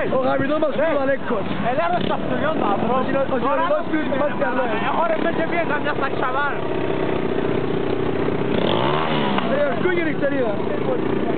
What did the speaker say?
Oramino ma scuola Leccos. E la rossa studiata, però. Oramino ma scuola Leccos. Ora invece viene la mia faccia male. Scusi, Ritterino.